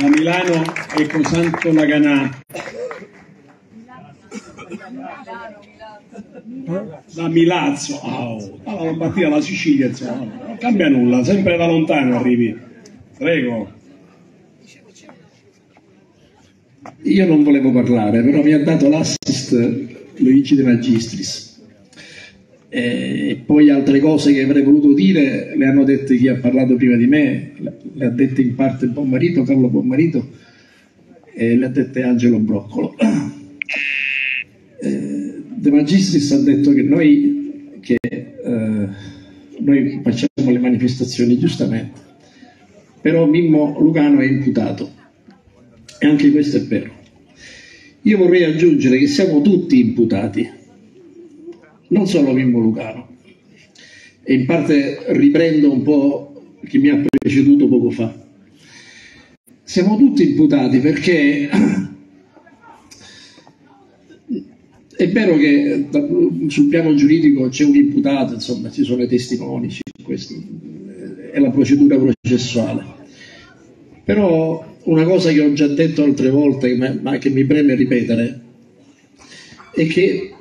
da Milano e Cosanto Laganà. Da Milazzo, oh, dalla Lombardia alla Sicilia, insomma, non cambia nulla, sempre da lontano arrivi. Prego. Io non volevo parlare, però mi ha dato l'assist Luigi De Magistris. E poi altre cose che avrei voluto dire le hanno dette chi ha parlato prima di me, le ha dette in parte il Bommarito, Carlo Bommarito e le ha dette Angelo Broccolo. Eh, De Magistris ha detto che noi, che, eh, noi facciamo le manifestazioni giustamente, però Mimmo Lucano è imputato e anche questo è vero. Io vorrei aggiungere che siamo tutti imputati, non solo Mimmo Lucano. E in parte riprendo un po' chi mi ha preceduto poco fa. Siamo tutti imputati perché è vero che sul piano giuridico c'è un imputato, insomma, ci sono i testimoni, questo è la procedura processuale. Però una cosa che ho già detto altre volte, ma che mi preme ripetere, è che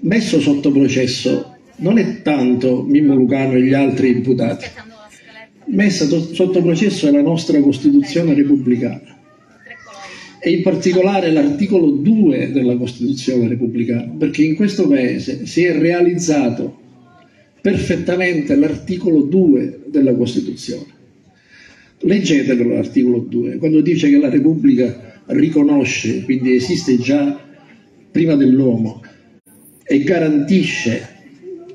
messo sotto processo non è tanto Mimmo Lucano e gli altri imputati, messa sotto processo è la nostra Costituzione repubblicana. E in particolare l'articolo 2 della Costituzione repubblicana, perché in questo Paese si è realizzato perfettamente l'articolo 2 della Costituzione. Leggetelo l'articolo 2, quando dice che la Repubblica riconosce, quindi esiste già prima dell'uomo, e garantisce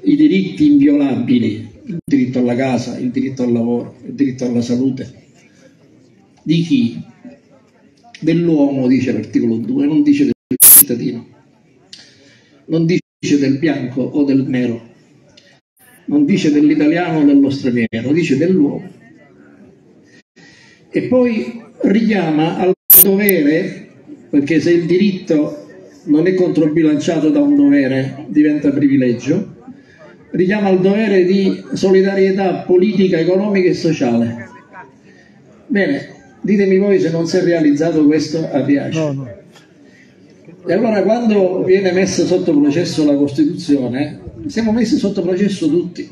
i diritti inviolabili, il diritto alla casa, il diritto al lavoro, il diritto alla salute. Di chi? Dell'uomo, dice l'articolo 2, non dice del cittadino, non dice del bianco o del nero, non dice dell'italiano o dello straniero, dice dell'uomo e poi richiama al dovere, perché se il diritto non è controbilanciato da un dovere diventa privilegio, richiama al dovere di solidarietà politica, economica e sociale. Bene, ditemi voi se non si è realizzato questo a Riace. No, no. E allora quando viene messa sotto processo la Costituzione, siamo messi sotto processo tutti,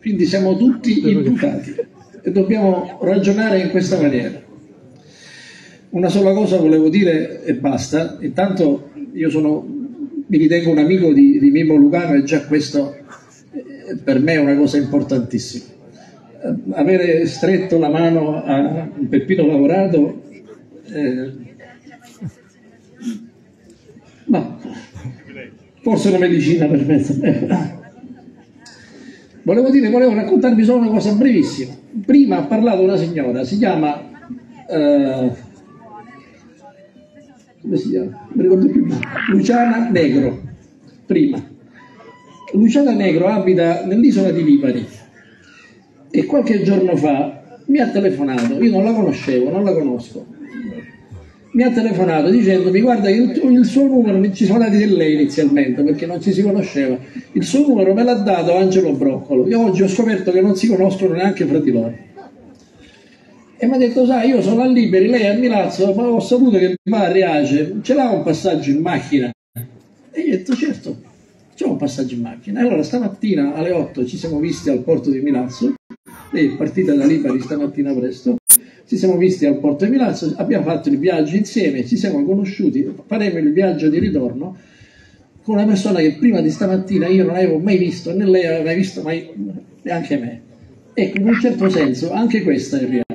quindi siamo tutti imputati e dobbiamo ragionare in questa maniera. Una sola cosa volevo dire e basta. Intanto io sono, mi ritengo un amico di, di Mimmo Lucano e già questo eh, per me è una cosa importantissima. Eh, avere stretto la mano a Peppino Lavorato eh, ma forse una medicina per me. Volevo dire, volevo raccontarvi solo una cosa brevissima. Prima ha parlato una signora, si chiama... Eh, come si chiama? Non ricordo più. Luciana Negro. Prima. Luciana Negro abita nell'isola di Lipari e qualche giorno fa mi ha telefonato, io non la conoscevo, non la conosco, mi ha telefonato dicendomi guarda il, il suo numero, ci sono dati di lei inizialmente perché non ci si conosceva, il suo numero me l'ha dato Angelo Broccolo, io oggi ho scoperto che non si conoscono neanche fra di loro. E mi ha detto, sai, io sono a Liberi, lei è a Milazzo, ma ho saputo che va a Riace, ce l'ha un passaggio in macchina? E gli ho detto, certo, c'è un passaggio in macchina. Allora stamattina alle 8 ci siamo visti al porto di Milazzo, lei è partita da Liberi stamattina presto, ci siamo visti al Porto di Milazzo, abbiamo fatto il viaggio insieme, ci siamo conosciuti, faremo il viaggio di ritorno con una persona che prima di stamattina io non avevo mai visto, né lei aveva mai visto mai, neanche me. Ecco, in un certo senso anche questa è Riace.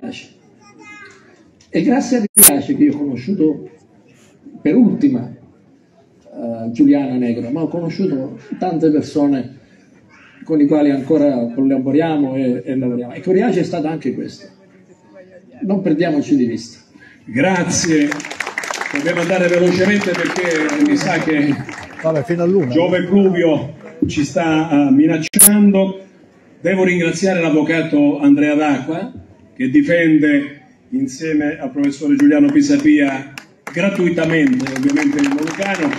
E grazie a Riace che io ho conosciuto per ultima uh, Giuliana Negro, ma ho conosciuto tante persone con i quali ancora collaboriamo e, e lavoriamo. Ecco, Riace è stata anche questo non perdiamoci di vista. Grazie, dobbiamo andare velocemente perché mi sa che Vabbè, Giove Pluvio ci sta uh, minacciando. Devo ringraziare l'avvocato Andrea D'Acqua che difende insieme al professore Giuliano Pisapia gratuitamente ovviamente il Molucano.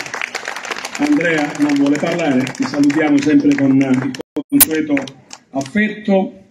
Andrea non vuole parlare, ti salutiamo sempre con il consueto affetto.